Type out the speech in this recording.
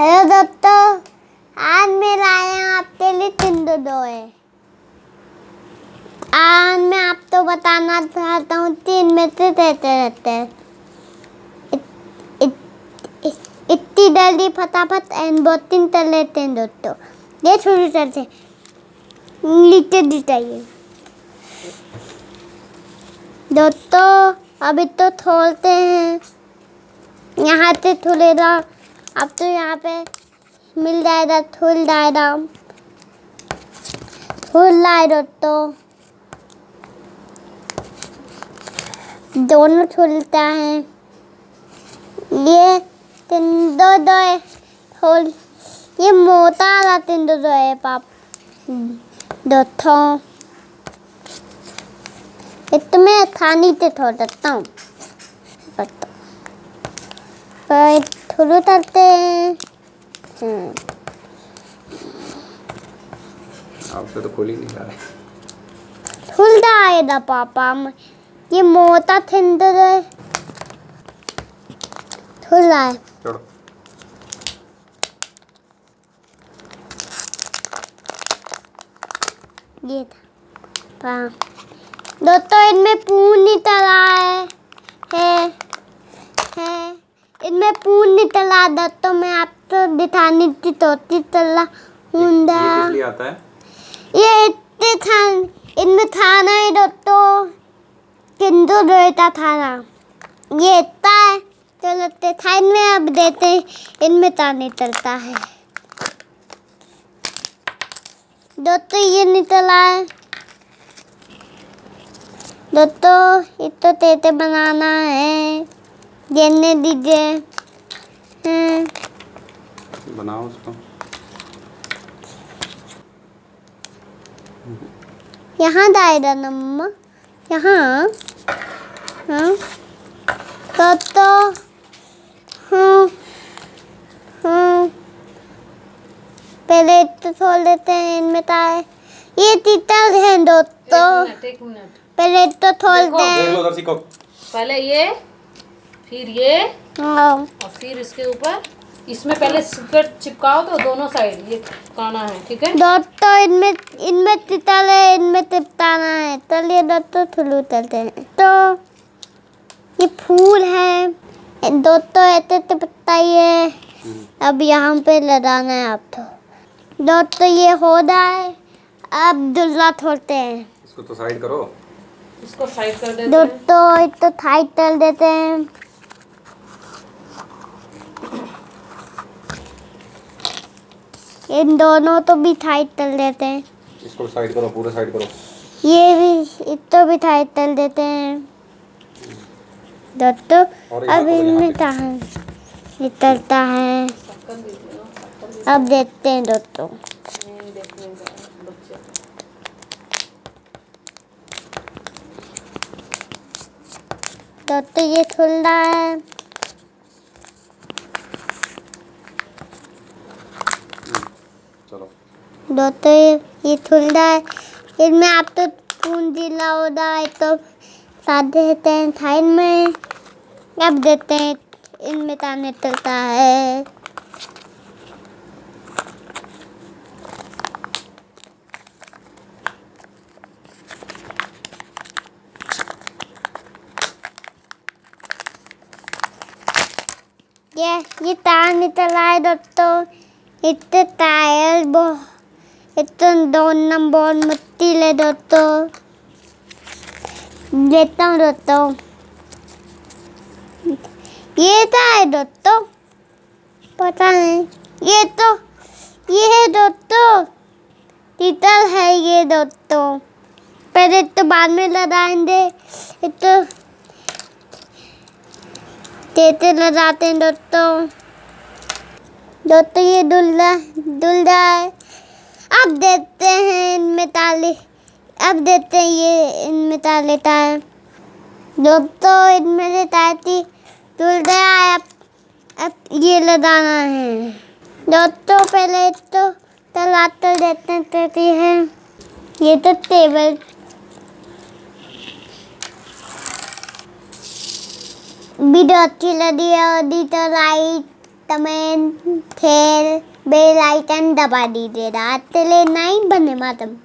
Hello दोस्तों, आज मैं लाया हूँ आपके लिए टिंडो है आज मैं आपको बताना चाहता हूँ, तीन में से रहते रहते हैं। इत- इत- इत- इतनी जल्दी फटाफट एंड बहुत तीन कर लेते हैं दोस्तों। ये शुरू करते हैं। नीचे दिखाइए दोस्तों, अभी तो खोलते हैं। यहाँ से खुलेगा अब तो यहाँ पे मिल जाएगा खुल जाएगा रहा है दोस्तों दोनों खुलता है। ये तिंदो दो है खोल ये मोटा वाला तिंदो दो है पाप। दोस्तों इसमें खानी से छोड़ सकता हूँ। शुरू करते हैं। हम्म, आपसे तो खोल ही नहीं रहा खुल जाएगा पापा ये मोटा थिंदर है। खुल रहा है छोड़ो ये था। हाँ। दोस्तों इनमें पूरी तरह है है। है। इनमें पूरी तरह दोस्तों मैं आपको दिखाने की सोची तरह ये हूँगा किस लिए आता है? ये इतने खान इनमें खाना है दोस्तों किंतु रहता खाना ये इतना है चलो ते साइड में अब देते हैं इनमें ताने चलता है। दोस्तों ये निकला है। दोस्तों ये तो तेते बनाना है। गिरने दीजिए हाँ, बनाओ उसको। यहाँ जाएगा ना मम्मा यहाँ। हाँ। दोस्तों हाँ। हाँ। पहले तो छोड़ देते हैं इनमें ताए ये तीतर है दोस्तों। मिनट एक मिनट। पहले तो छोड़ देखो, देख दें उधर सीखो। पहले ये फिर ये हाँ, और फिर इसके ऊपर इसमें पहले सिगरेट चिपकाओ तो दोनों साइड ये काना है ठीक है? दोस्तों इनमें इनमें तीतर है इनमें तिपताना है चलिए दोस्तों थुलू चलते हैं। तो ये फूल है दोस्तों ऐसे तिपता ही है हम्म, अब यहाँ पे लगाना है आप तो। दोस्तों ये हो रहा है अब दुल्ला छोड़ते हैं। इसको तो साइड करो। इसको साइड कर देते हैं। दोस्तों तो थाई तल देते हैं। इन दोनों तो भी थाई तल देते हैं। इसको साइड करो पूरे साइड करो। ये भी इसको भी थाई तल देते हैं। दोस्तों अब इनमें। कहा निकलता है? अब देखते हैं दोस्तों। दोस्तों ये खुल रहा है। चलो। दोस्तों, ये ये रहा है। इसमें आप तो पूंजी लाओदा है तो साथ देते हैं थाइन में। अब देते हैं, इनमें ताने चलता है। ये ये तार निकला है, दोस्तों। इतने टायर बहुत इतने दो नंबर मिट्टी ले दोस्तों लेता हूँ दोस्तों ये क्या है दोस्तों पता नहीं। ये तो ये है दोस्तों तीतर है ये दोस्तों पहले तो बाद में लगाएँगे तो तेते लगाते हैं दोस्तों दोस्तों, ये दुल्ला दुल्ला है। अब देते हैं इनमें ताले। अब देते हैं ये इनमें ताले तार। दोस्तों, इनमें से ताती दुल्ला है। अब अब ये लगाना है। दोस्तों, पहले तो तला तो देते देती है। ये तो टेबल। वीडियो अच्छी लगी है, और दी तो like. Comment share bell icon दबा दीजिए रात ले नाइन बने मातम।